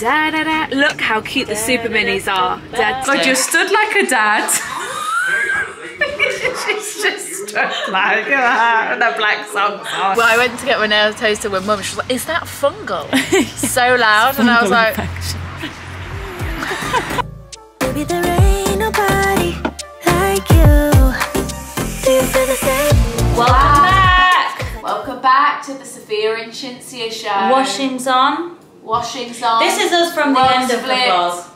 Da da da. Look how cute the super minis are. Da, God, you stood like a dad. She's just stood like that with her black socks on. Well, I went to get my nails toasted with mum. She was like, "Is that fungal?" so loud, and I was like, Baby, there ain't nobody like you. Do you feel the same? Welcome back! Welcome back to the Sophia and Cinzia show. Washing's on. Washing's on. This is us from the end of flipped. the vlog.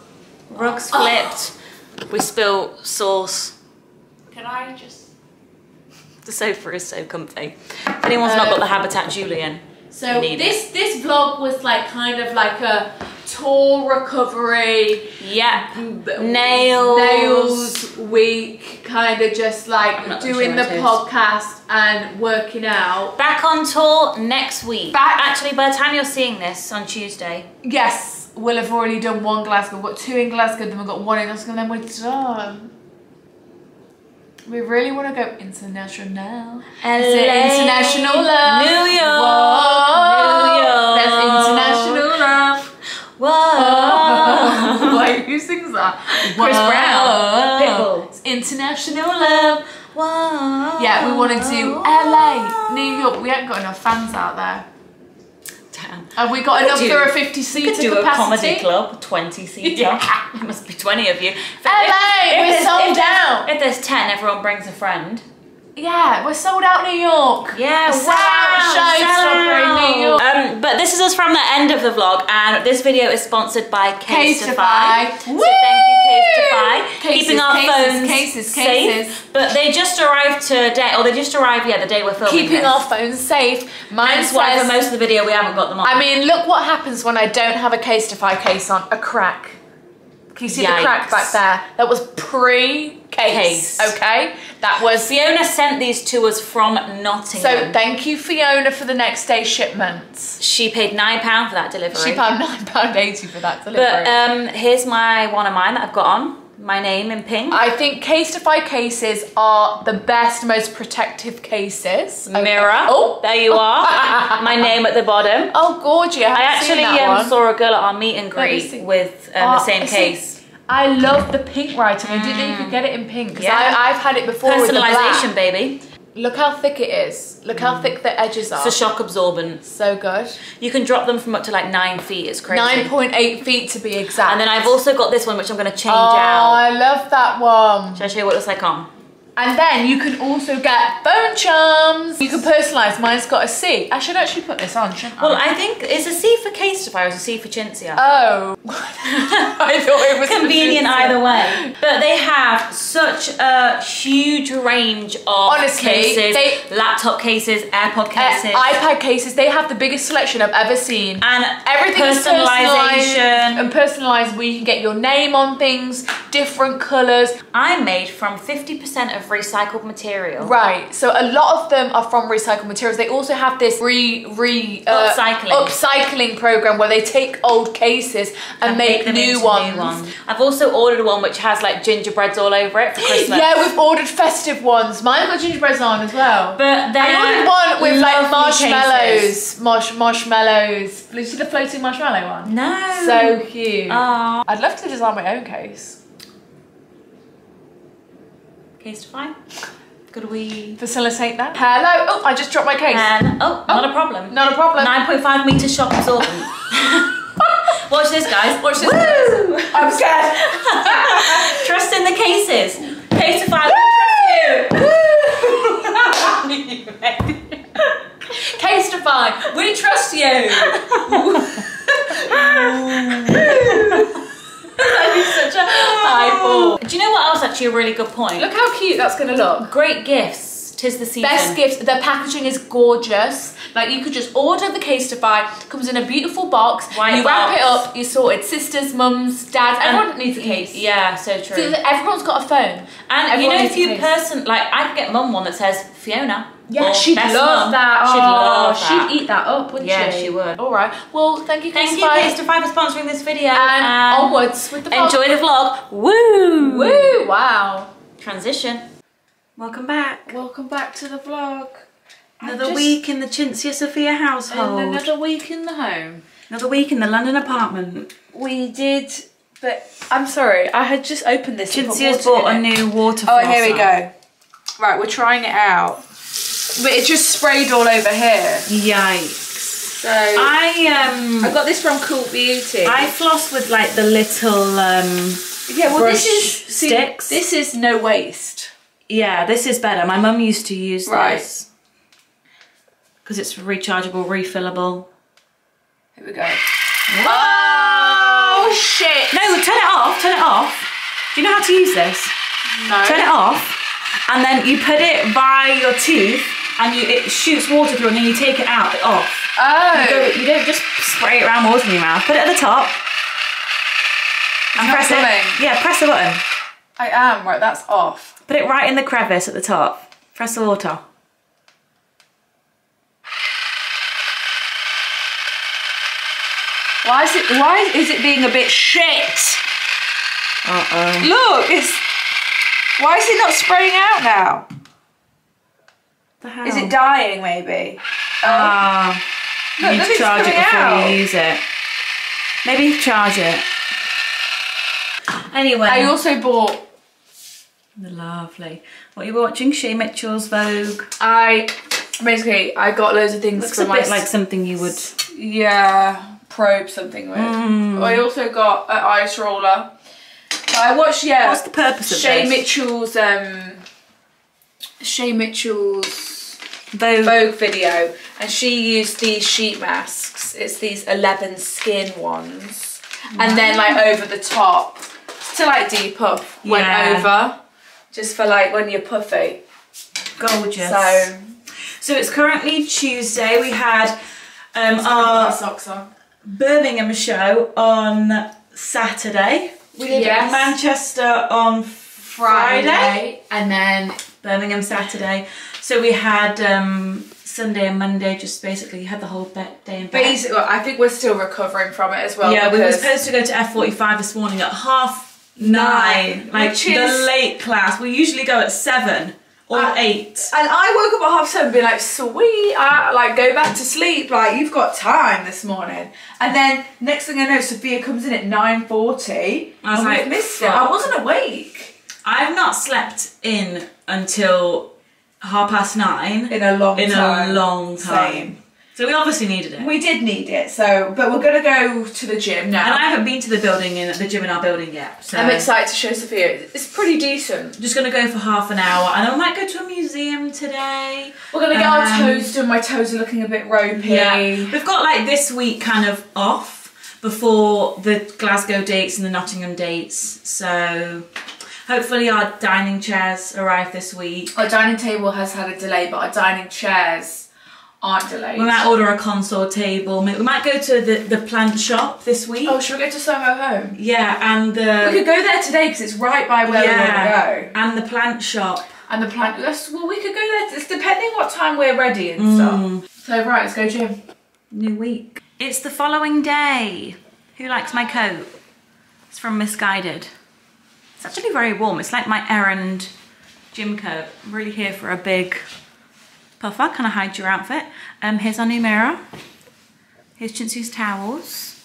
Rugs oh. flipped. We spilt sauce. Can I just... The sofa is so comfy. If anyone's not got the uh, Habitat Julian, So this this vlog was like kind of like a tour recovery. Yeah. Nails. nails week, kind of just like doing the podcast and working out. Back on tour next week. Back- Actually, by the time you're seeing this on Tuesday, Yes, we'll have already done one Glasgow. We've got two in Glasgow, then we've got one in Glasgow, and then we're done. We really want to go international. Is it LA, international love? New York, Whoa, Chris Brown. Pitbull. It's international love. Yeah, we want to do LA, New York. We haven't got enough fans out there. Damn. Have we got We enough do- for a 50 We seater could do a comedy club, 20 seater. Yeah. There must be 20 of you. LA, If- we're sold if out. If there's 10, everyone brings a friend. Yeah, we're sold out New York. Yeah, Sell wow, out showstopper in New York. Um, but this is us from the end of the vlog, and this video is sponsored by Casetify. Casetify. So Woo! thank you, Casetify, Cases, keeping our cases, phones cases, safe. cases. But they just arrived today, or they just arrived, yeah, the day we're filming Keeping this. our phones safe. Mine Hence why for most of the video we haven't got them on. I mean, look what happens when I don't have a Casetify case on. A crack. Can you see Yikes. the crack back there? That was pre-case, Case. okay? That was... Fiona sent these to us from Nottingham. So thank you, Fiona, for the next day shipments. she paid £9 for that delivery. She paid £9.80 for that delivery. But um, here's my one of mine that I've got on. My name in pink. I think Casetify cases are the best, most protective cases. Okay. Mirror. Oh, there you are. my name at the bottom. oh, gorgeous. I actually um, saw a girl at our meet and greet see. with um, the Oh, same see, case. I love the pink writing. I didn't know you could get it in pink Yeah. I've had it before black. baby. Look how thick it is. Look how mm. thick the edges are. It's a shock absorbent. so good. You can drop them from up to like nine feet. It's crazy. 9.8 feet to be exact. And then I've also got this one, which I'm going to change Oh, out. Oh, I love that one. Should I show you what it looks like on? And then you can also get bone charms. You can personalise. Mine's got a C. I should actually put this on, shouldn't I? Well, I? I think it's a C for Casetify or is a C for Cinzia. Oh. I thought it was Convenient either way. But they have such a huge range of Honestly, cases, they- laptop cases, AirPod Uh, cases. iPad cases, they have the biggest selection I've ever seen. and Everything personalization. and personalised where you can get your name on things, different colours. I'm made from 50% of recycled material. Right, so a lot of them are from recycled materials. They also have this re re uh, Upcycling. upcycling program where they take old cases and, make, them new into ones. I've also ordered one which has like gingerbreads all over it for Christmas. Yeah, we've ordered festive ones. Mine got gingerbreads on as well. But they're I ordered one with like marshmallows. cases. Marsh marshmallows. Did you see the floating marshmallow one? No. So cute. Aw. I'd love to design my own case. Case fine. Could we? Facilitate that. Hello. Oh, I just dropped my case. And oh, oh, not a problem. Not a problem. 9.5 meter shock absorbent. Watch this, guys. Watch this. Woo! I'm scared. Trust in the cases. Casetify. we trust you. Casetify. We trust you. That'd be such a high oh. ball. Do you know what else? Actually, a really good point. Look how cute that's gonna look. Great gifts. Tis the season. Best gifts. The packaging is gorgeous. Like you could just order the case to buy. Comes in a beautiful box. You wrap it up. You sorted. Sisters, mums, dads. And- Everyone needs a case. Yeah, so true. So everyone's got a phone. And Everyone you know, if you person like, I could get mum one that says Fiona. Yeah, she'd love that. She'd Oh, love that. She'd eat that up, wouldn't Yeah, she? she would. All right. Well, thank you, Thank you, Casetify. Casetify, for sponsoring this video. And and onwards with the vlog. Enjoy the vlog. Woo! Woo! Wow. Transition. Welcome back. Welcome back to the vlog. Another just- week in the Cinzia Sophia household. And another week in the home. Another week in the London apartment. we did, but I'm sorry, I had just opened this. Cinzia's bought a it. new water Oh, here we go. Right, we're trying it out. But it just sprayed all over here. Yikes. So I um I got this from Cult Beauty. I floss with like the little um yeah, well brush this is see, sticks. This is no waste. Yeah, this is better. My mum used to use Right. this. Because it's rechargeable, refillable. Here we go. Oh shit! No, turn it off, turn it off. Do you know how to use this? no. Turn it off, and then you put it by your teeth, and you it shoots water through, and then you take it out, off. Oh. You, go, you don't just spray it around water in your mouth. Put it at the top. And press coming. it. Yeah, press the button. I am right. That's off. Put it right in the crevice at the top. Press the water. Why is it? Why is it being a bit shit? Uh oh. Look, it's. Why is it not spraying out now? The hell? Is it dying? Maybe. Ah, you need to charge it before out. you use it. Maybe charge it. Anyway. I also bought. Lovely. What are you watching? Shay Mitchell's Vogue. I basically I got loads of things Looks a bit like something you would. yeah probe something with. Mm. I also got an ice roller. I watched yeah. What's the purpose of Shay this? Mitchell's um. Shay Mitchell's Vogue. Vogue video, and she used these sheet masks. It's these eleven skin ones, and then like over the top to like depuff went Yeah. over, just for like when you're puffy. Gorgeous. So So it's currently Tuesday. We had um, our socks on. Birmingham show on Saturday. We did Yes. Manchester on Friday. and then Birmingham Saturday. So we had um, Sunday and Monday. Just basically had the whole day in bed. basically, I think we're still recovering from it as well. yeah, we were supposed to go to F45 this morning at half nine, Nine, like the late class. We usually go at seven or Uh, eight. And I woke up at half seven, and be like, "Sweet, I, like go back to sleep. Like you've got time this morning." And then next thing I know, Sophia comes in at nine forty. I was like, missed it. I wasn't awake I've not slept in until half past nine in a long in time. a long time. Same. So we obviously needed it. We did need it, so but we're gonna go to the gym now. and I haven't been to the building in the gym in our building yet. So I'm excited to show Sophia. It's pretty decent. Just gonna go for half an hour, and I might go to a museum today. We're gonna get our Um, toes done. My toes are looking a bit ropey. Yeah, we've got like this week kind of off before the Glasgow dates and the Nottingham dates. So hopefully our dining chairs arrive this week. Our dining table has had a delay, but our dining chairs aren't delayed. We might order a console table. We might go to the, the plant shop this week. Oh, should we go to Soho Home? Yeah, and the We could go there today because it's right by where we want to go. and the plant shop. And the plant. Yes, well, we could go there. It's depending what time we're ready and stuff. Mm. So right, let's go gym. New week. It's the following day. Who likes my coat? It's from Missguided. It's actually very warm. It's like my errand gym coat. I'm really here for a big puffer. Kind of hide your outfit. Um, here's our new mirror. Here's Cinzia's towels.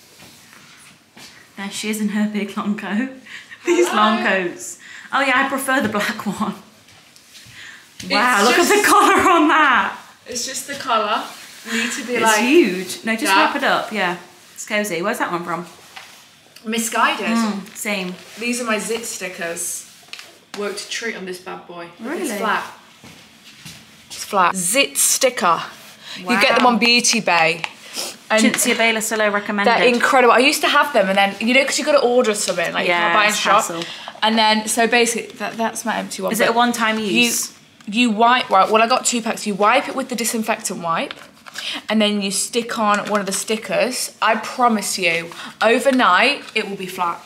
There she is in her big long coat. These long coats. Oh yeah, I prefer the black one. Wow, look at the just- collar on that. It's just the colour. Need to be It's like huge. No, just Yeah. wrap it up. Yeah, it's cozy. Where's that one from? Missguided. Mm, same. These are my zit stickers. Worked a treat on this bad boy. Really? It's flat. Flat. Zit sticker. You get them on Beauty Bay. And Cinzia Bayliss Zullo recommended. they're incredible. I used to have them, and then you know, because you got to order something, like Yeah, you can't buy in shop. hassle. And then, so basically, that, that's my empty one. Is it a one-time use? you wipe right. Well, I got two packs. You wipe it with the disinfectant wipe, and then you stick on one of the stickers. I promise you, overnight it will be flat.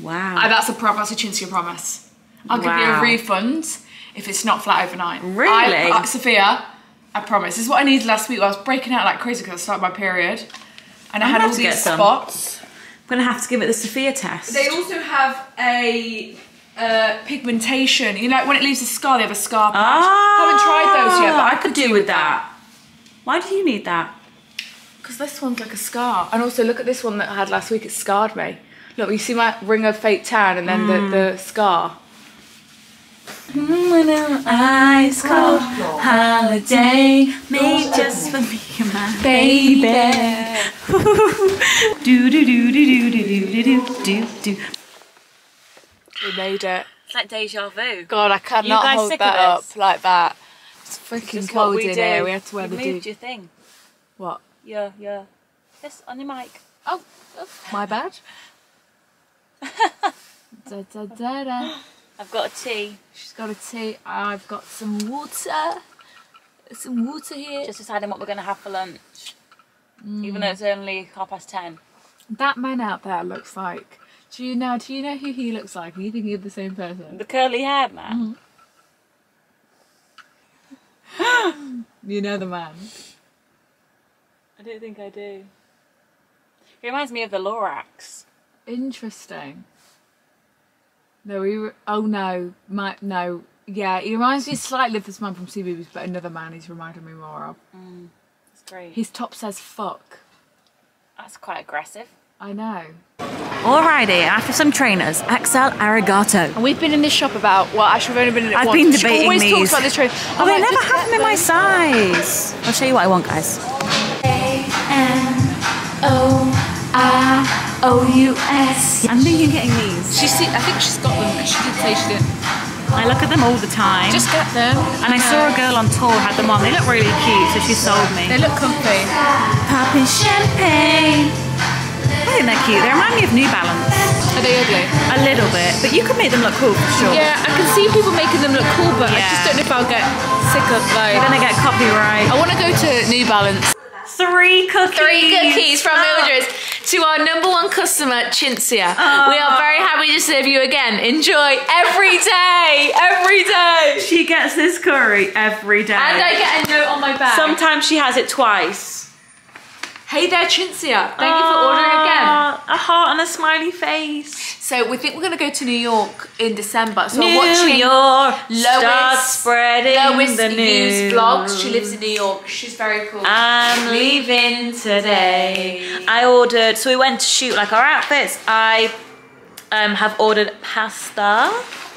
wow. Uh, that's a pro- that's a promise. I'll give you a refund if it's not flat overnight. Really? I, uh, Sophia, I promise. This is what I needed last week. I was breaking out like crazy because I started my period, and I I'm had all to these some. spots. I'm gonna have to give it the Sophia test. They also have a uh, pigmentation. You know, like when it leaves a scar, they have a scar patch. ah, Haven't tried those yet, but I could do with that. Why do you need that? Because this one's like a scar. And also look at this one that I had last week. It scarred me. Look, you see my ring of fake tan and then the, the scar. Mm, Ice oh. cold holiday made just for me and my baby. do do do do do do do do do do. We made it. It's like deja vu. God, I cannot hold sick that of up like that. It's freaking Just what cold in do. here. We had to wear You've the moved do. your thing. What? Yeah, yeah. Yes, on your mic. Oh, oh, my bad. da, da, da, da. I've got a tea. She's got a tea. I've got some water. Some water here. Just deciding what we're going to have for lunch. Mm. Even though it's only half past ten. That man out there looks like. Do you know? Do you know who he looks like? Are you thinking of the same person? The curly haired man. You know the man. I don't think I do. He reminds me of the Lorax. Interesting. No, he. Re- oh no, my no. Yeah, he reminds me slightly of this man from Sea Boobies, but another man he's reminded me more of. Mm, it's great. His top says "fuck." That's quite aggressive. I know. Alrighty, after some trainers, Axel Arigato. And we've been in this shop about. Well, actually, we've only been in it I've once. been She debating always these. talks about this train. Oh, they never have them in my size. I'll show you what I want, guys. O-U-S. I'm thinking of getting these. She see, I think she's got them because she did say she didn't. I look at them all the time. Just get them. and I saw a girl on tour had them on. They look really cute, so she sold me. They look comfy. Popping champagne. I think they're cute. They remind me of New Balance Are they ugly? a little bit, but you can make them look cool for sure. Yeah, I can see people making them look cool, but I Yeah. just don't know if I'll get sick of like. You're gonna get copyright. I want to go to New Balance. Three cookies. Three cookies from Oh. Mildred's to our number one customer, Cinzia. We are oh. very happy to serve you again. Enjoy every day, every day. She gets this curry every day. And I get a note on my bag. Sometimes she has it twice. Hey there, Cinzia. Thank you for ordering again. Aw, A heart and a smiley face. So we think we're going to go to New York in December. So New we're watching York, start Lois- spreading Lois the News vlogs. She lives in New York. She's very cool. I'm leaving today. I ordered, so we went to shoot like our outfits. I um, have ordered pasta.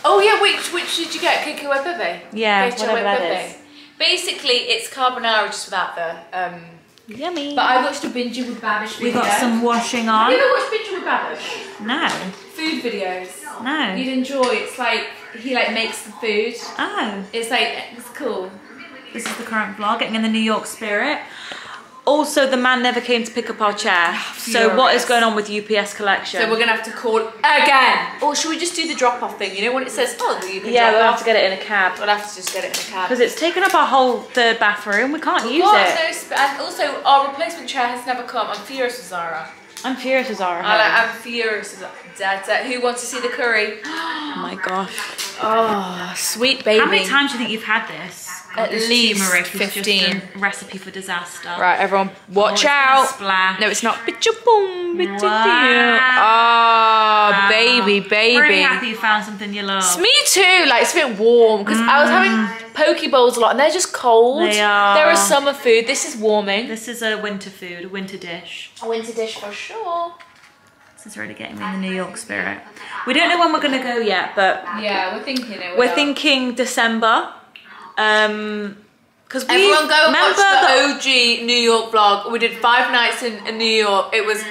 Oh yeah, which which did you get? Kiko e pepe. Yeah, Cacio whatever e that is. Basically, it's carbonara just without the. Um, Yummy. but I watched a Binging with Babish video. we got some washing Have on. you ever watched Binging with Babish? No, Food videos. no. You'd enjoy. It's like he like makes the food. Oh, It's like it's cool. this is the current vlog, getting in the New York spirit. Also, the man never came to pick up our chair. Ah, so, what is going on with UPS collection? So we're gonna have to call again. Or should we just do the drop off thing? You know when it says oh you can yeah, drop we'll off? have to get it in a cab We'll have to just get it in a cab. because it's taken up our whole third bathroom. We can't use What? it. No, and also our replacement chair has never come. I'm furious with Zara. I'm furious as Zara. I like, I'm furious with Dada. Who wants to see the curry? oh my gosh. Oh, sweet baby. How many times do you think you've had this? At least turmeric is 15. Just a recipe for disaster. Right, everyone, oh, watch Oh, out. No, it's not. Bitcha Wow. Oh, baby, baby. Really happy you found something you love. It's Me too. Like it's a bit warm because I was having mm. poke bowls a lot, and they're just cold. They are. They're a summer food. This is warming. This is a winter food, a winter dish. A winter dish for sure. This is really getting me in the New York spirit. We don't know when we're gonna go yet, but Yeah, we're thinking it. we're thinking December. Um, because we Everyone go and remember watch that- the OG New York vlog. We did five nights in, in New York. It was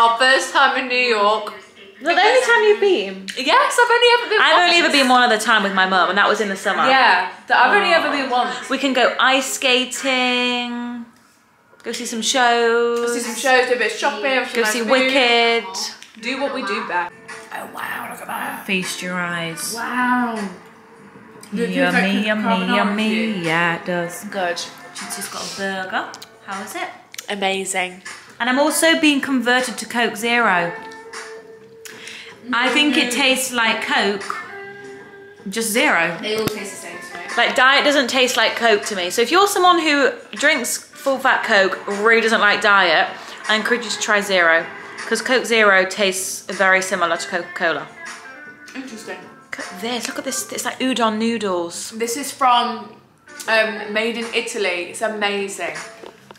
our first time in New York. the only time you've been. Yes, I've only ever been. I've only ever been one other time with my mum, and that was in the summer. Yeah, I've only ever been once. We can go ice skating, go see some shows, See some shows, do a bit of shopping, go see food. Wicked. Do what we do best. Feast your eyes. Wow. Yummy, yummy, yummy. Yeah, it does. Good. She's just got a burger. How is it? Amazing. And I'm also being converted to Coke Zero. I think it mm-hmm. tastes like Coke, just zero. They all taste the same to me. Like diet doesn't taste like Coke to me. So if you're someone who drinks full fat Coke, really doesn't like diet, I encourage you to try zero. Because Coke Zero tastes very similar to Coca-Cola. Interesting. Look at this, look at this, it's like udon noodles. This is from um, Made in Italy. It's amazing.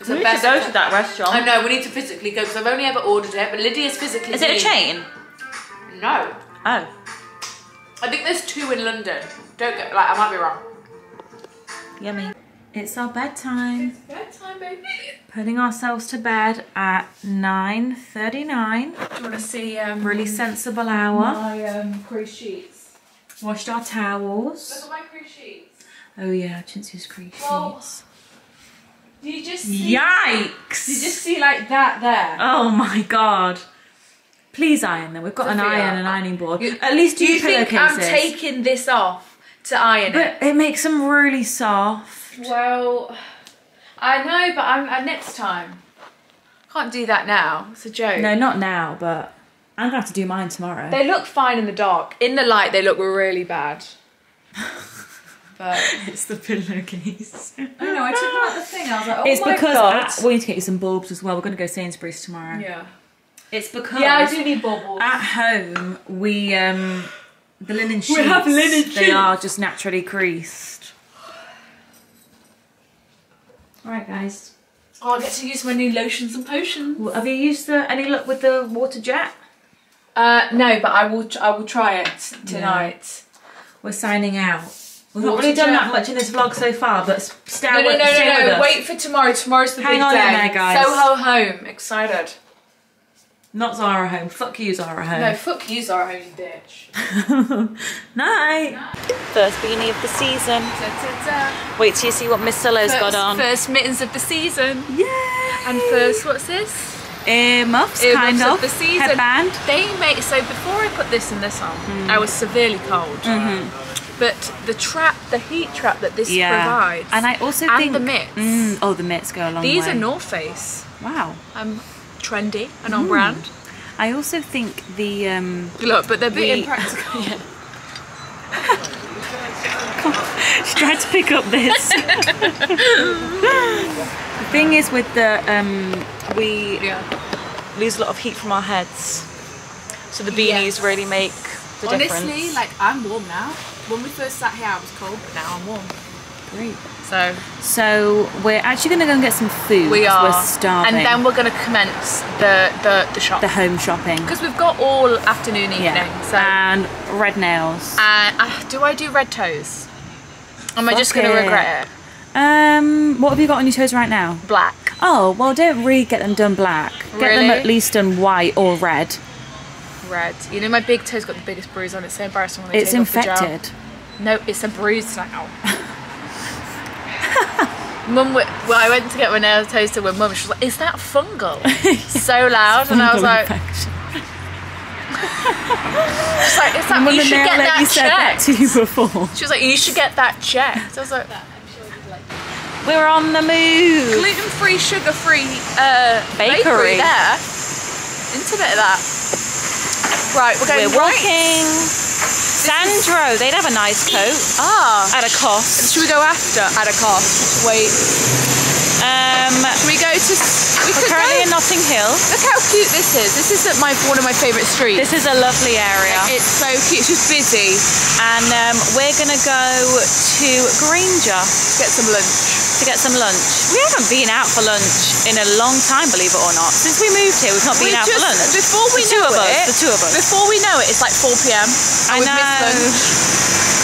It's We the need best. to go to that restaurant. I know we need to physically go because I've only ever ordered it, but Lydia's physically. Is it a been. chain? No, Oh. I think there's two in London. Don't get like I might be wrong. Yummy. It's our bedtime. It's bedtime, baby. Putting ourselves to bed at 9.39. Do you want to see um, Really sensible hour. my um, cruise sheets? Washed our towels. Look at my cruise sheets. Oh yeah, Cinzia's crease Well, sheets. Do you just see? Yikes! You just see like that there. Oh my god. Please iron them. We've got an iron and ironing board. you- At least do, you think I'm taking this off to iron it? But it makes them really soft. Well, I know, but I'm uh, next time. Can't do that now. It's a joke. No, not now, but I'm gonna have to do mine tomorrow. They look fine in the dark. In the light, they look really bad. But it's the pillowcase. I know. I took them out the thing. I was like, oh it's my because god. at- we need to get you some bulbs as well. We're gonna go Sainsbury's tomorrow. yeah. It's because Yeah, I do need bubbles. at home we um the linen sheets We have linen sheets. they are just naturally creased. Alright guys. Oh, I get to use my new lotions and potions. Well, have you used the any luck with the water jet? Uh, no, but I will. I will try it tonight. We're signing out. We've not really done that much in this vlog so far, but s- stay, No, no, with, no, stay no, with no. Wait for tomorrow. Tomorrow's the Hang big on in day. there, guys. Soho home. Excited. Not Zara home. Fuck you, Zara home. No, fuck you, Zara home, you bitch. Night. First beanie of the season. Wait till you see what Miss Zullo's got on. first mittens of the season. Yeah. And first, what's this? Earmuffs, Earmuffs kind of of. the season. Headband. They make so before I put this and this on, Hmm. I was severely cold. But the trap, the heat trap that this. Yeah. provides, And I also and think the mitts. Mm, oh, the mitts go a long These way. are North Face. Wow. Um, trendy and Hmm. on brand. I also think the um, Look, but they're a bit The- impractical. yeah. she tried to pick up this. the thing is with the um, we yeah. lose a lot of heat from our heads, so the beanies Yes. really make the Honestly, difference. like I'm warm now. When we first sat here, I was cold, but now I'm warm. Great. So So we're actually going to go and get some food. we are, We're starving. and then we're gonna commence the the the shop the home shopping. because we've got all afternoon, evening. Yeah. So, And red nails. and uh, do I do red toes? Am I just gonna regret it? Um, what have you got on your toes right now? Black. Oh, well, don't really get them done black. Really? Get them at least done white or red. Red. You know my big toe's got the biggest bruise on it. It's so embarrassing when they It's take off the gel. infected. No, it's a bruise now. Mum, well, I went to get my nails toasted with mum. She was like, "Is that fungal?" so loud, and I was like. "She's like, it's that, you should get that said that to you before. She was like, "You should get that checked." I was like, We're on the move. "Gluten-free, sugar-free uh, Bakery. bakery there." Intimate of that. Right, we're going We're right. walking. Sandro, they'd have a nice coat Ah, at a cost. should we go after at a cost? Wait, Um, should we go to? We we're currently go. in Notting Hill. Look how cute this is. This is at my one of my favourite streets. This is a lovely area, It's so cute. It's just busy. and um, we're gonna go to Granger Get some lunch. To get some lunch. We haven't been out for lunch in a long time, believe it or not. Since we moved here, we've not been We out just- for lunch. Before we the two know of us, it, the two of us. Before we know it, it's like 4 p.m. I and we've missed know. lunch.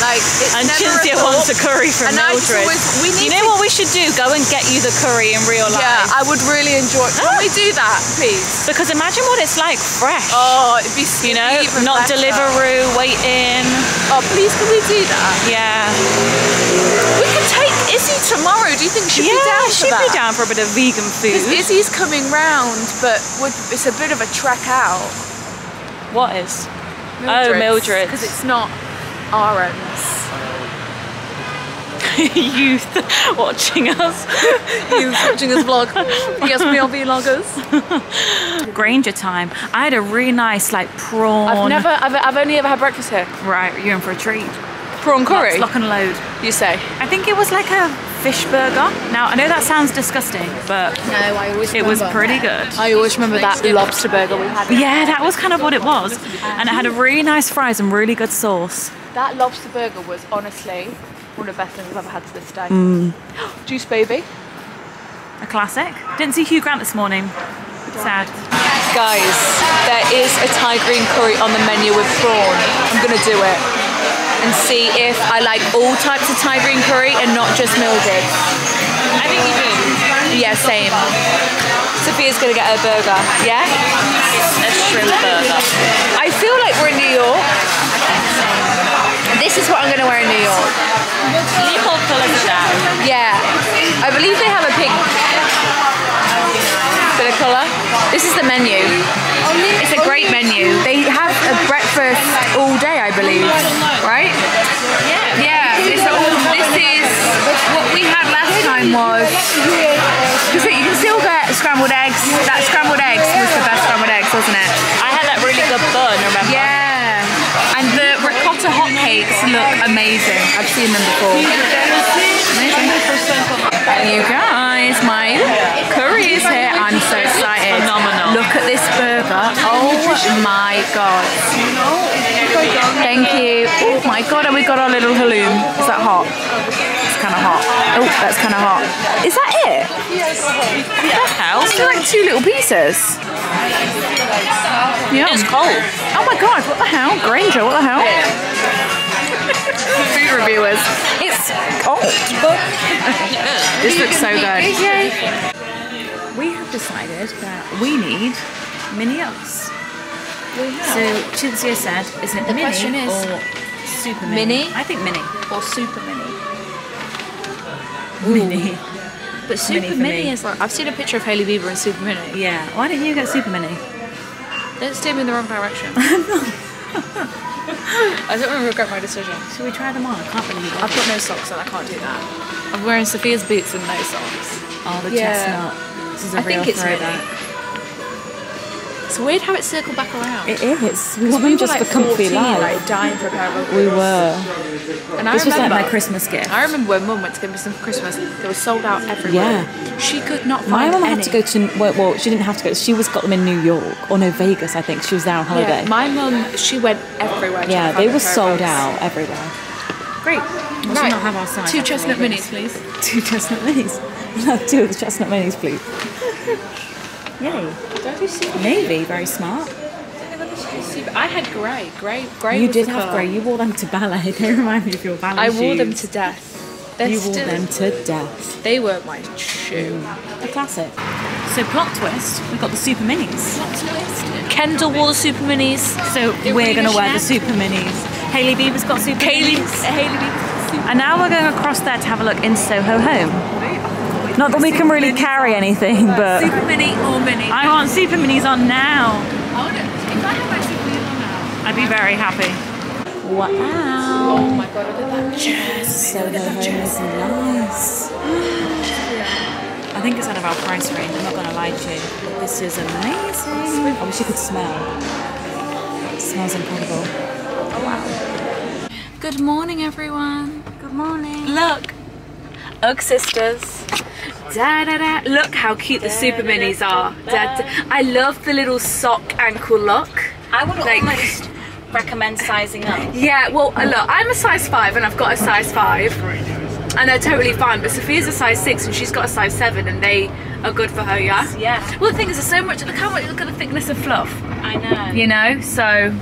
Like it's And never Cinzia wants a curry from And Mildred. always- we need you know to- what we should do? Go and get you the curry in real life. Yeah, I would really enjoy. it. Can we do that, please? because imagine what it's like fresh. Oh, it'd be you know, not better. Deliveroo, wait in. Oh, please, can we do that? Yeah. Izzy tomorrow. Do you think she'd yeah, be down for she'd be down for a bit of vegan food. Izzy's coming round, but would, it's a bit of a trek out. What is? Oh, Mildred. Because it's not our ends. Youth watching us. You watching this vlog? yes, we are vloggers. Granger time. I had a really nice like prawn. I've never, I've, I've only ever had breakfast here. Right, you're in for a treat. Prawn curry, Lock and load. you say? I think it was like a fish burger. Now I know that sounds disgusting, but No, I always it was pretty good. I always remember that lobster burger we had. Yeah, that was kind of what it was. And it had a really nice fries and really good sauce. That lobster burger was honestly one of the best things I've ever had to this day. Mm. Juice baby. A classic. Didn't see Hugh Grant this morning. Sad. Guys, there is a Thai green curry on the menu with prawn. I'm gonna do it and see if I like all types of Thai green curry and not just Mildred. I think you do. Yeah, same. Sophia's gonna get her burger. Yeah? A shrimp burger. I feel like we're in New York. This is what I'm gonna wear in New York. All colours. Yeah. I believe they have a pink bit of colour. This is the menu. It's a great menu. They have a breakfast all day, I believe. Right? Yeah. Yeah. It's all, this is what we had last time was because you can still get scrambled eggs. That scrambled eggs was the best scrambled eggs, wasn't it? I had that really good bun, remember? Yeah. And the ricotta hotcakes look amazing. I've seen them before. And you guys, my curry is here. I'm so excited. phenomenal. Look at this burger. Oh my god. Thank you. Oh my god, and we got our little halloum. Is that hot? It's kind of hot. Oh, that's kind of hot. Is that it? Yes. What the hell? It's like two little pieces. Yeah. It's cold. Oh my god, what the hell? Granger, what the hell? Food reviewers. It's cold. this looks so good. Yay. We have decided that we need mini ups. So Cinzia said, is it the mini question is, or super mini? mini? I think mini. Or super mini. Mini. But super Mini mini, is like I've seen a picture of Hailey Bieber in super mini. Yeah. Why didn't you get super mini? Don't steer me in the wrong direction. I don't want to regret my decision. Should we try them on? I can't believe it. I've got no socks and I can't do that. I'm wearing Sophia's boots with no socks. Oh, the Yeah. chestnut. This is a I real think it's throwback. It's weird how it circled back around. It is. We were just like for comfy 14, life. like dying for a pair of we were. And I This was like my Christmas gift. I remember when Mum went to give me some for Christmas. They were sold out everywhere. Yeah. She could not find My mum had to go to well, well, she didn't have to go. She was got them in New York or no Vegas, I think. She was there on holiday. Yeah, my mum, she went everywhere. Yeah, they were sold out everywhere. Great. We Right. not have our size. Two chestnut minis, please. Two chestnut minis. Two of the chestnut minis, please. Yay. Don't you see? Navy, very smart. I had grey. Grey. Grey. You was did the have grey. You wore them to ballet. They remind me of your ballet I wore them to death. They're You wore them to death. They were my shoe. A classic. So plot twist, we got the super minis. Kendall wore the super minis. So we're gonna wear the super minis. Hailey Bieber's got super minis. Hailey Bieber. And now we're going across there to have a look in Soho Home. Not that we can really carry anything, but Super mini or mini. I want super minis on now. Oh. If I had my super minis on now. I'd be very happy. Wow. Oh my god, look at that. Soho Home is nice. I think it's out of our price range, I'm not going to lie to you. But this is amazing. I wish you could smell. It smells incredible. Oh, wow. Good morning, everyone. Good morning. Look. Ugg sisters. Da, da, da. Look how cute the super minis are. I love the little sock ankle look. I would Like- almost recommend sizing up. Yeah, well, uh, look, I'm a size 5 and I've got a size 5. And they're totally fine, but Sophia's a size 6 and she's got a size 7 and they are good for her, yeah? Yeah. Well, the thing is, there's so much, look how much, look at the thickness of fluff, I know. you know? So,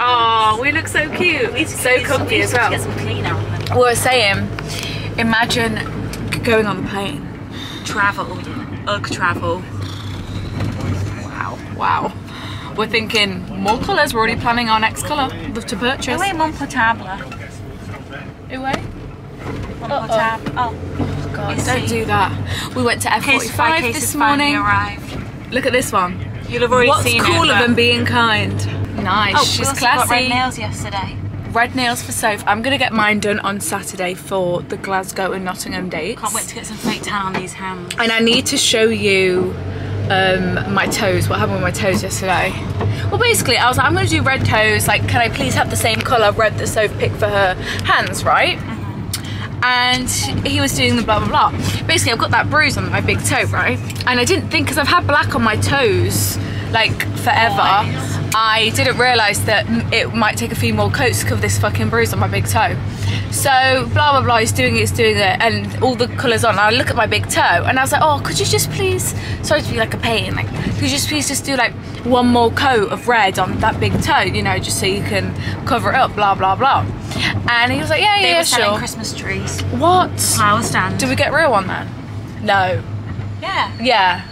oh, we look so cute. It's so comfy as well. Get some clean out. We were saying, imagine going on the plane. Travel, Ugh, travel. Wow, wow. We're thinking more colours. We're already planning our next colour to purchase. Wait, mon portable. Away. Mon portable. Oh, God. Don't do that. We went to F45 case this morning. arrived. Look at this one. You'll have already What's seen cooler it. than being kind? Nice. Oh, She's we also classy. got red nails yesterday. Red nails for Soph. I'm gonna get mine done on Saturday for the Glasgow and Nottingham dates. Can't wait to get some fake tan on these hands. And I need to show you um, my toes, what happened with my toes yesterday. Well, basically, I was like, I'm gonna do red toes. Like, can I please have the same color red that Soph picked for her hands, right? And he was doing the blah blah blah. Basically, I've got that bruise on my big toe, right? And I didn't think because I've had black on my toes like forever. I didn't realise that it might take a few more coats to cover this fucking bruise on my big toe. So blah blah blah. He's doing it. He's doing it, and all the colours on. And I look at my big toe, and I was like, oh, could you just please? Sorry to be like a pain. Like, could you just please just do like one more coat of red on that big toe? You know, just so you can cover it up. Blah blah blah. And he was like, yeah, yeah, They yeah were selling sure. Christmas trees. What? Flower stand. Did we get real on that? No. yeah. Yeah.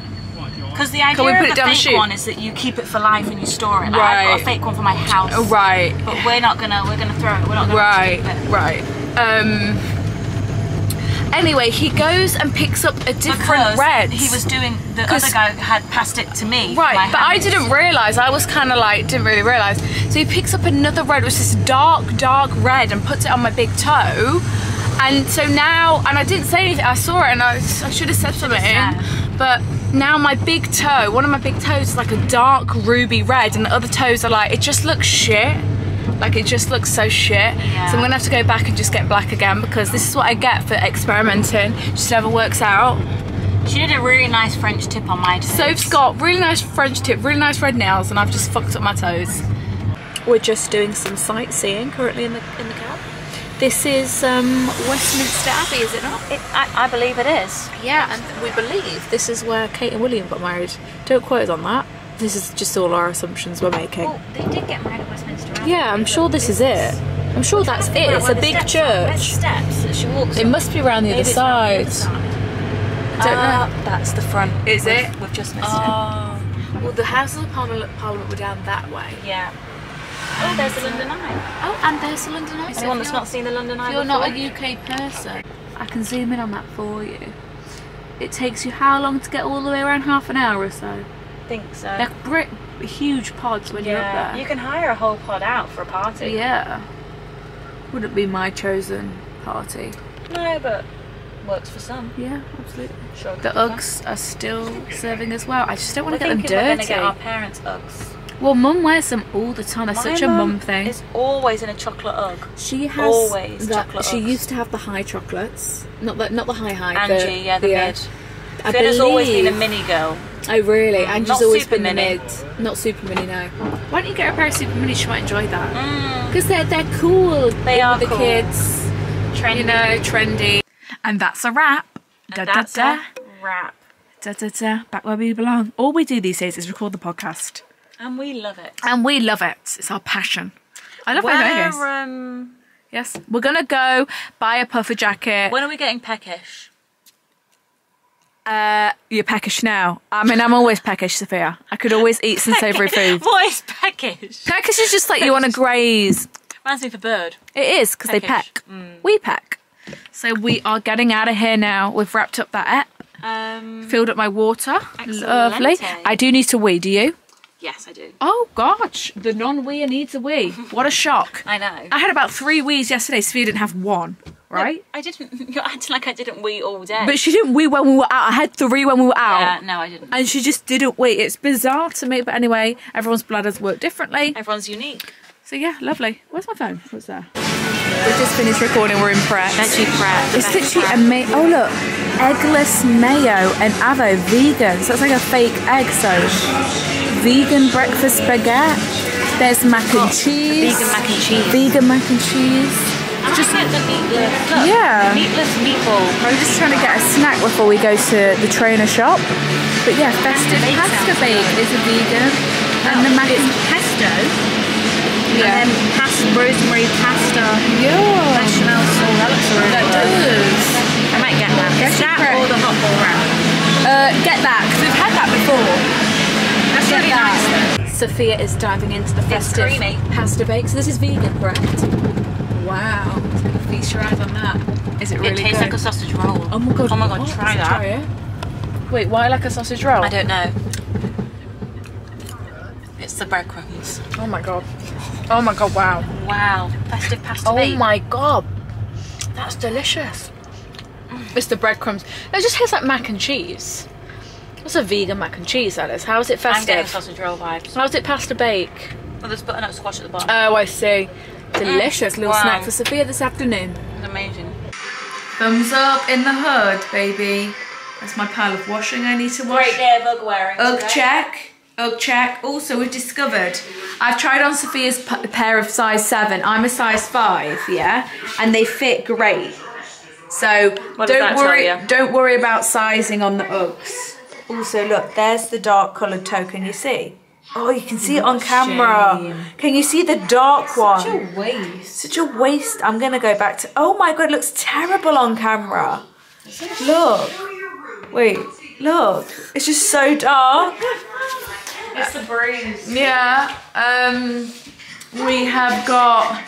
Because the idea of it the down the fake one is that you keep it for life and you store it. Like, I've got Right. a fake one for my house. Oh, Right. But we're not gonna we're gonna throw it. We're not gonna Right, keep it. right. Um. Anyway, he goes and picks up a different red. he was doing the other guy had passed it to me. right, but I didn't realise. I was kind of like didn't really realise. So he picks up another red, which is dark, dark red, and puts it on my big toe. And so now, and I didn't say anything. I saw it, and I, I should have said something. Said. But now my big toe, one of my big toes is like a dark ruby red, and the other toes are like it just looks shit. Like it just looks so shit. So I'm gonna have to go back and just get black again because this is what I get for experimenting. Just never works out. She did a really nice French tip on my toes. Soph's got really nice French tip, really nice red nails, and I've just fucked up my toes. We're just doing some sightseeing currently in the in the cab. This is um, Westminster Abbey, is it not? It, I, I believe it is. Yeah, and we believe this is where Kate and William got married. Don't quote us on that. This is just all our assumptions we're making. Oh, they did get married at Westminster Abbey. Yeah, I'm sure this is it. I'm sure that's it. It's a big Where's church. steps that she walks It up? must be around the Maybe other it's around the side. other side. Don't Ah, know. That's the front. Is We've- it? We've just missed Oh. Well, the Houses of Parliament, Parliament were down that way. Yeah. Oh, there's the London Eye. Oh, and there's the London Eye. Anyone that's not seen the London Eye If you're not a UK person, I can zoom in on that for you. It takes you how long to get all the way around? Half an hour or so. I think so. They're brick, huge pods when you're yeah. up You can hire a whole pod out for a party. Yeah. Wouldn't be my chosen party. No, but works for some. Yeah, absolutely. Sure. The Uggs are still serving as well. I just don't want to get them dirty. we're going to get our parents Uggs. Well, Mum wears them all the time. They're My such a mum thing. is always in a chocolate Ugg. She has Always that- chocolate She Uggs. used to have the high chocolates, not the not the high high. Angie, yeah, the mid. I Fiona's always been a mini girl. Oh really? Angie's not always super been the mini. mid, not super mini. No. Why don't you get her a pair of super minis? She might enjoy that Mm, because they're they're cool. They are the cool. kids. trendy. You know, trendy. And that's a wrap. Da, and da, that's da. a wrap. Da, da, da. Back where we belong. All we do these days is record the podcast, And we love it. and we love it. It's our passion. I love my videos. Um, Yes, we're gonna go buy a puffer jacket. when are we getting peckish? Uh, you're peckish now. I mean, I'm always peckish, Sophia. I could always eat some savoury food. what is peckish? Peckish is just like you want to graze. Reminds me of a bird. It is because they peck. We peck. So we are getting out of here now. We've wrapped up that app, Um, filled up my water. Excellente. Lovely. I do need to wee. Do you? Yes, I do. Oh gosh, the non-weeer needs a wee. What a shock. I know. I had about three wees yesterday. Sophia didn't have one, right? I didn't. You're acting like I didn't wee all day. But she didn't wee when we were out. I had three when we were out. yeah, no, I didn't. and she just didn't wait. It's bizarre to me, but anyway, everyone's bladders work differently. Everyone's unique. So yeah, lovely. Where's my phone? What's there? We've just finished recording. We're in Pret. Veggie the It's literally amazing. Oh look, eggless mayo and avo vegan. So it's like a fake egg. So vegan breakfast baguette. There's mac and cheese. vegan mac and cheese. Vegan mac and cheese. Just get the meatless. Look, Yeah. Meatless meatball. I'm just trying to get a snack before we go to the trainer shop. But yeah, festive pasta bake is a vegan. And the mac and pesto. Yeah. And then pasta, rosemary pasta, Yeah. bechamel sauce. That looks really That does. I might get that. Get that or the hot ball wrap? Uh, get that, because we've had that before. That's really nice. Sophia is diving into the festive creamy. pasta bake. So this is vegan, correct? Wow. Feast your eyes on that. Is it really it tastes good? like a sausage roll. Oh my god. Oh my god, what? try Let's that. it. Wait, why like a sausage roll? I don't know. It's the breadcrumbs. Oh my god. Oh my god, wow. Wow. Festive pasta Oh bake. my god. That's delicious. It's the breadcrumbs. It just tastes like mac and cheese. What's a vegan mac and cheese that is? How is it festive? I'm getting sausage roll vibes. How is it pasta bake? Well, there's butternut squash at the bottom. Oh, I see. Delicious little Wow. snack for Sophia this afternoon. It's amazing. Thumbs up in the hood, baby. That's my pile of washing I need to wash. Great day of Ugg wearing. Ugg today. check. Ugg check. Also, we've discovered I've tried on Sophia's p- pair of size seven. I'm a size five, yeah, and they fit great. So What don't worry. Don't worry about sizing on the Uggs. Also, look, there's the dark coloured toe. Can you see? Oh, you can see it on camera. Can you see the dark one? Such a waste. Such a waste. I'm gonna go back to. Oh my god, it looks terrible on camera. Look. Wait. Look. It's just so dark. It's the breeze. Yeah. Um. We have got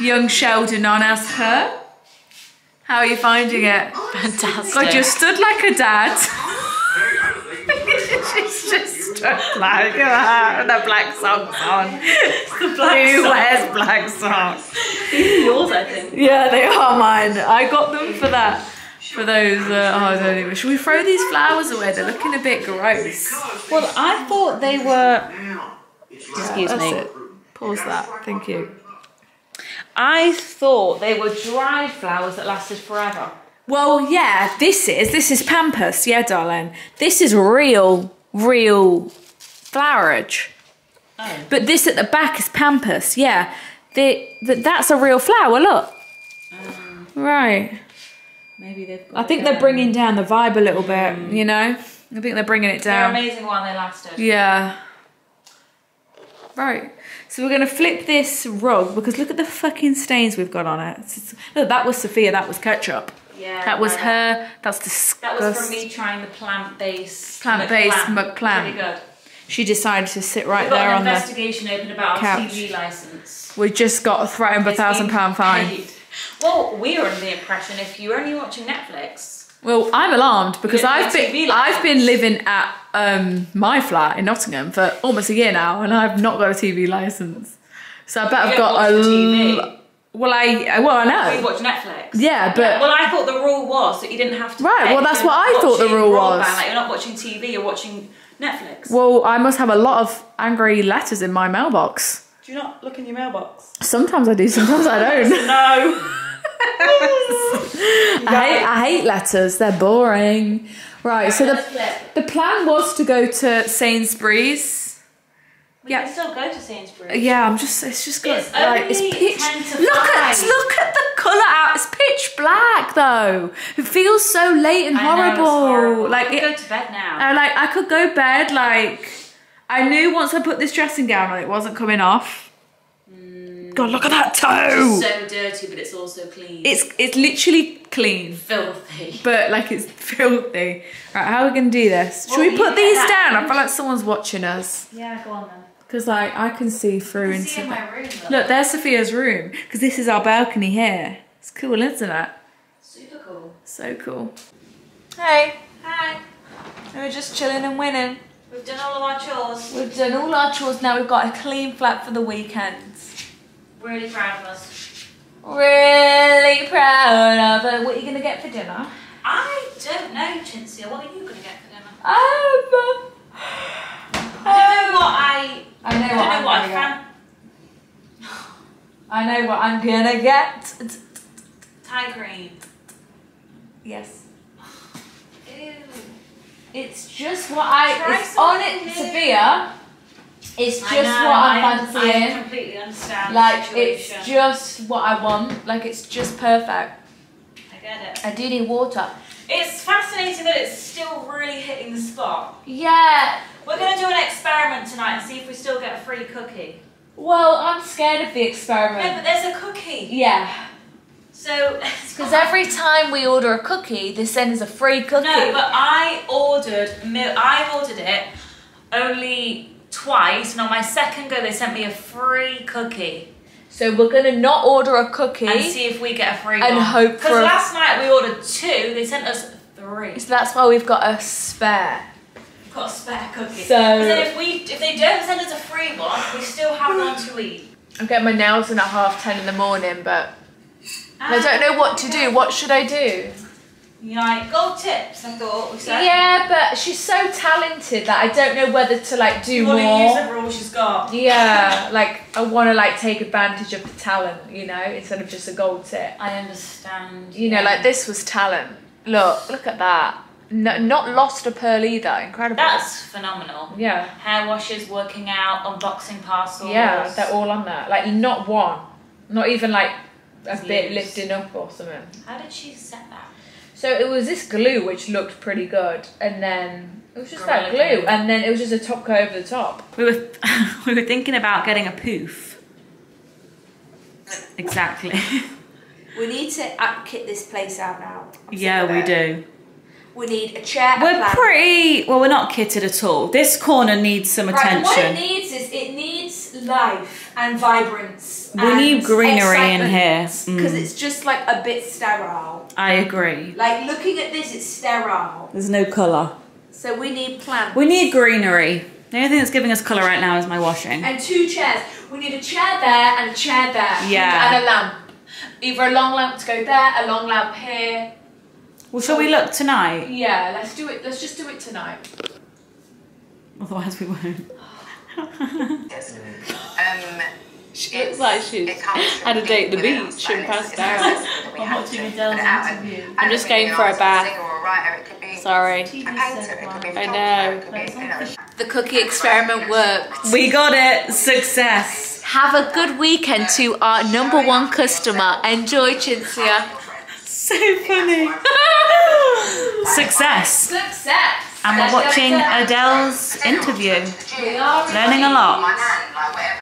young Sheldon on as per. How are you finding it? Fantastic. God, you stood like a dad. Like that the black socks on. the black Who socks. wears black socks? These are yours, I think. Yeah, they are mine. I got them for that. For those, uh, oh, I don't even. Should we throw these flowers away? They're looking a bit gross. Well, I thought they were. Excuse me. it. Pause that. Thank you. I thought they were dried flowers that lasted forever. Well, yeah, this is this is pampas. Yeah, darling. This is real, real flowerage. Oh. But this at the back is pampas. Yeah, the, the that's a real flower. Look. Um, right. Maybe they've. I think they're bringing down the vibe a little bit. Mm. You know. I think they're bringing it They're down. amazing while they lasted. Yeah. Right. So we're gonna flip this rug because look at the fucking stains we've got on it. It's- it's- look, that was Sophia. That was ketchup. Yeah. That was her. That's That disgusting. was from me trying the plant-based. Plant-based McPlant. McPlant. Pretty good. She decided to sit right We've there on the. investigation open about our. TV license. We just got threatened with a thousand pound fine. paid. Well, we are under the impression if you're only watching Netflix, Well, I'm alarmed because I've been I've been living at um, my flat in Nottingham for almost a year now, and I've not got a TV license. So I bet I've got a. watch the l- TV. Well, I well I know. We watch Netflix. Yeah, but well, I thought the rule was that you didn't have to. Right, well, that's what I thought the rule was. Like you're not watching TV, you're watching Netflix. well, I must have a lot of angry letters in my mailbox. Do you not look in your mailbox? Sometimes I do, sometimes I don't. No. I hate I hate letters. They're boring. Right, so the the plan was to go to Sainsbury's. Yeah. can still go to Sainsbury's. Yeah, I'm just. It's just got It's like it's pitch. 10 to look at 5. look at the colour out. It's pitch black though. It feels so late and I know, horrible. horrible. Like I it, go to bed now. I like I could go bed like I knew once I put this dressing gown on it wasn't coming off. Mm. God, look at that toe. so dirty, but it's also clean. It's it's literally clean, filthy. but like it's filthy. Right, how are we gonna do this? Should Well, we put these down? I feel like someone's watching us Yeah, go on then. Because like I can see through into. See in my room. Look. Look, there's Sophia's room because this is our balcony here. It's cool, isn't it? Super cool. So cool. Hey, Hi. we're just chilling and winning. We've done all of our chores. We've done all our chores now. We've got a clean flat for the weekends. Really proud of us. Really proud of it. What are you gonna get for dinner? I don't know, Cinzia. What are you gonna get for dinner? Um, I don't know what I. I know I what know I'm what gonna I get. I know what I'm gonna get. Thai green. Yes. Ew. It's just what I. Try it's on it, new. Sophia. It's just I know, what I'm I, fancying. I completely understand like it's just what I want. Like it's just perfect. I get it. I do need water. It's fascinating that it's still really hitting the spot. Yeah. We're going to do an experiment tonight and see if we still get a free cookie. Well, I'm scared of the No, experiment. but there's a cookie. Yeah. So, Because every time we order a cookie, they send us a free cookie. No, but I ordered I ordered it only twice, and on my second go they sent me a free cookie so we're gonna not order a cookie. and see if we get a free And one. hope Because last night we ordered two, they sent us three. so that's why we've got a spare. We've got a spare cookie. So- then if we if they don't send us a free one, we still have one to eat. I'm getting my nails done at half ten in the morning, but I ah. don't know what to do. What should I do? You like gold tips? I thought we said. Yeah, but she's so talented that I don't know whether to like do You want to use every all she's got. Yeah, like I want to like take advantage of the talent, you know, instead of just a gold tip. I understand. You know, like this was talent. Look, look at that. no, not lost a pearl either. Incredible. That's phenomenal. yeah. Hair washes, working out, unboxing parcels. Yeah, they're all on there. Like not one, not even like a bit lifting up or something. How did she set? So it was this glue which looked pretty good, and then it was just Gorilla that glue, glue. and then it was just a top coat over the top. We were we were thinking about getting a poof. Exactly. We need to uh, kit this place out now. I'm yeah, we do. We need a chair. We're plant. pretty well. We're not kitted at all. This corner needs some Right, attention. needs is it needs life and vibrance. We need greenery in here. because Mm. it's just like a bit sterile. I agree. Like looking at this, it's sterile. There's no colour. So we need plants. We need greenery. The only thing that's giving us colour right now is my washing. and two chairs. We need a chair there and a chair there. Yeah. And a lamp. Either a long lamp to go there, a long lamp here. Well, shall we look tonight? Yeah, let's do it. Let's just do it tonight. Otherwise, we won't. Um, Looks like she's had a date at the beach and passed out. I'm watching Adele's interview. I'm just going for a bath. Sorry. I know. The cookie experiment worked. We got it. Success. Have a good weekend to our number one customer. Enjoy, Cinzia. So funny. Success. Success. And we're watching Adele's interview. Learning a lot.